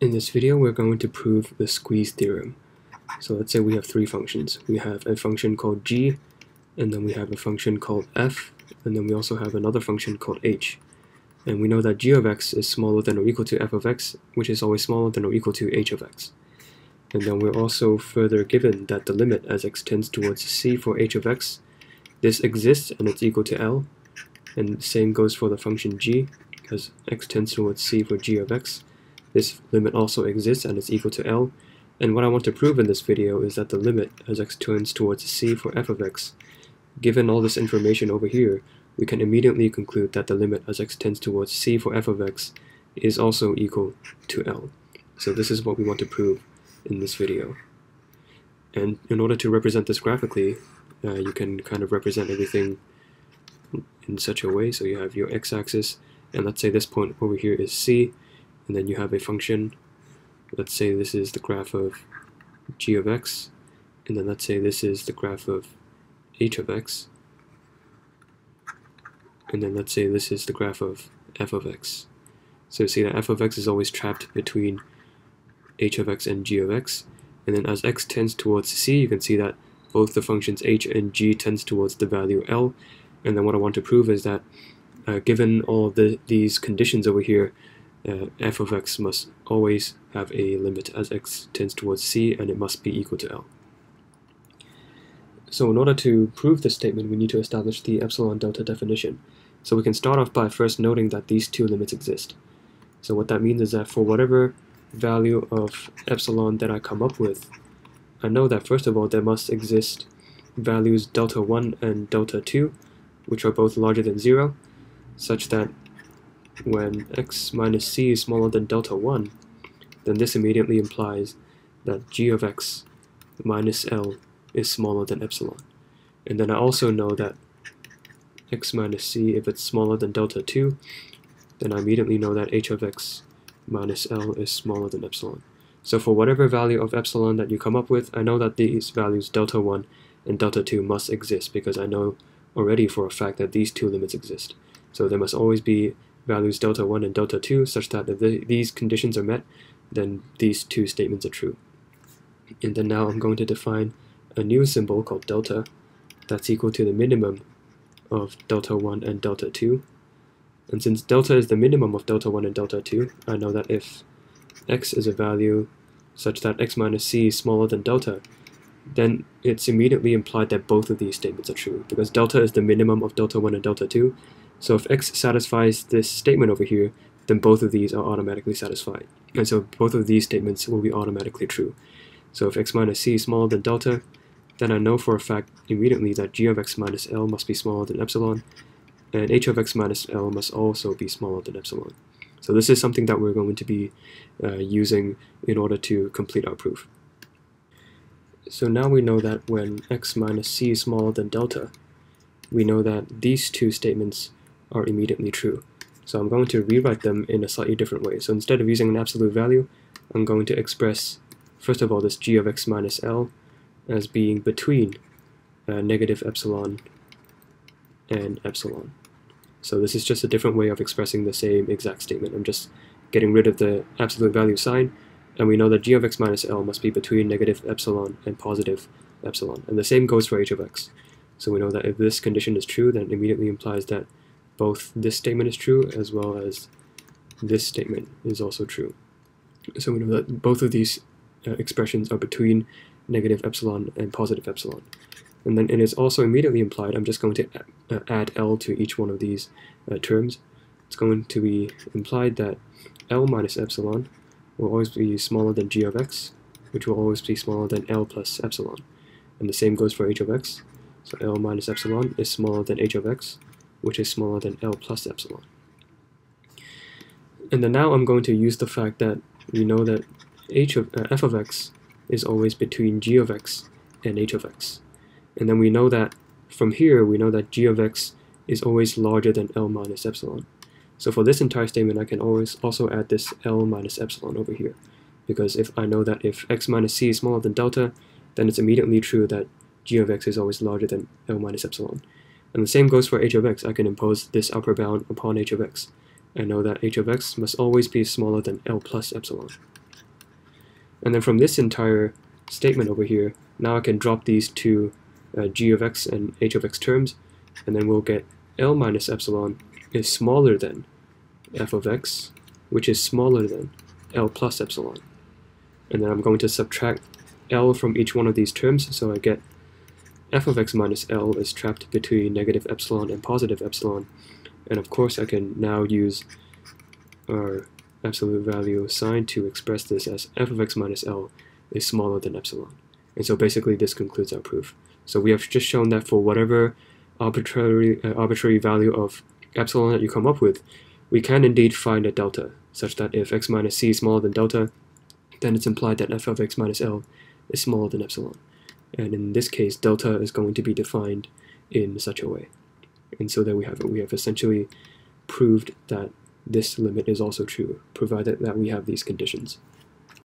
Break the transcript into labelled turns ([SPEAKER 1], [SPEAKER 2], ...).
[SPEAKER 1] In this video, we're going to prove the squeeze theorem. So let's say we have three functions. We have a function called g, and then we have a function called f, and then we also have another function called h. And we know that g of x is smaller than or equal to f of x, which is always smaller than or equal to h of x. And then we're also further given that the limit as x tends towards c for h of x, this exists and it's equal to L. And the same goes for the function g, because x tends towards c for g of x, this limit also exists and is equal to L. And what I want to prove in this video is that the limit as x tends towards c for f of x, given all this information over here, we can immediately conclude that the limit as x tends towards c for f of x is also equal to L. So this is what we want to prove in this video. And in order to represent this graphically, uh, you can kind of represent everything in such a way. So you have your x-axis, and let's say this point over here is c, and then you have a function. Let's say this is the graph of g of x and then let's say this is the graph of h of x and then let's say this is the graph of f of x. So you see that f of x is always trapped between h of x and g of x and then as x tends towards c you can see that both the functions h and g tends towards the value l and then what I want to prove is that uh, given all the, these conditions over here uh, f of x must always have a limit as x tends towards c and it must be equal to L. So in order to prove this statement we need to establish the epsilon delta definition. So we can start off by first noting that these two limits exist. So what that means is that for whatever value of epsilon that I come up with, I know that first of all there must exist values delta 1 and delta 2, which are both larger than 0, such that when x minus c is smaller than delta 1, then this immediately implies that g of x minus L is smaller than epsilon. And then I also know that x minus c, if it's smaller than delta 2, then I immediately know that h of x minus L is smaller than epsilon. So for whatever value of epsilon that you come up with, I know that these values delta 1 and delta 2 must exist because I know already for a fact that these two limits exist. So there must always be values delta 1 and delta 2 such that if the, these conditions are met, then these two statements are true. And then now I'm going to define a new symbol called delta that's equal to the minimum of delta 1 and delta 2. And since delta is the minimum of delta 1 and delta 2, I know that if x is a value such that x minus c is smaller than delta, then it's immediately implied that both of these statements are true, because delta is the minimum of delta 1 and delta 2, so if x satisfies this statement over here, then both of these are automatically satisfied. And so both of these statements will be automatically true. So if x minus c is smaller than delta, then I know for a fact immediately that g of x minus L must be smaller than epsilon, and h of x minus L must also be smaller than epsilon. So this is something that we're going to be uh, using in order to complete our proof. So now we know that when x minus c is smaller than delta, we know that these two statements are immediately true. So I'm going to rewrite them in a slightly different way. So instead of using an absolute value, I'm going to express, first of all, this g of x minus L as being between uh, negative epsilon and epsilon. So this is just a different way of expressing the same exact statement. I'm just getting rid of the absolute value sign, and we know that g of x minus L must be between negative epsilon and positive epsilon. And the same goes for h of x. So we know that if this condition is true, then it immediately implies that both this statement is true as well as this statement is also true. So we know that both of these uh, expressions are between negative epsilon and positive epsilon. And then it is also immediately implied, I'm just going to uh, add L to each one of these uh, terms. It's going to be implied that L minus epsilon will always be smaller than g of x, which will always be smaller than L plus epsilon. And the same goes for h of x. So L minus epsilon is smaller than h of x, which is smaller than L plus epsilon. And then now I'm going to use the fact that we know that h of uh, f of x is always between g of x and h of x. And then we know that from here, we know that g of x is always larger than L minus epsilon. So for this entire statement, I can always also add this L minus epsilon over here. Because if I know that if x minus c is smaller than delta, then it's immediately true that g of x is always larger than L minus epsilon. And the same goes for h of x. I can impose this upper bound upon h of x. I know that h of x must always be smaller than L plus epsilon. And then from this entire statement over here, now I can drop these two uh, g of x and h of x terms, and then we'll get L minus epsilon is smaller than f of x, which is smaller than L plus epsilon. And then I'm going to subtract L from each one of these terms, so I get f of x minus L is trapped between negative epsilon and positive epsilon. And of course I can now use our absolute value sign to express this as f of x minus L is smaller than epsilon. And so basically this concludes our proof. So we have just shown that for whatever arbitrary, uh, arbitrary value of epsilon that you come up with, we can indeed find a delta, such that if x minus c is smaller than delta, then it's implied that f of x minus L is smaller than epsilon. And in this case, delta is going to be defined in such a way. And so there we have we have essentially proved that this limit is also true, provided that we have these conditions.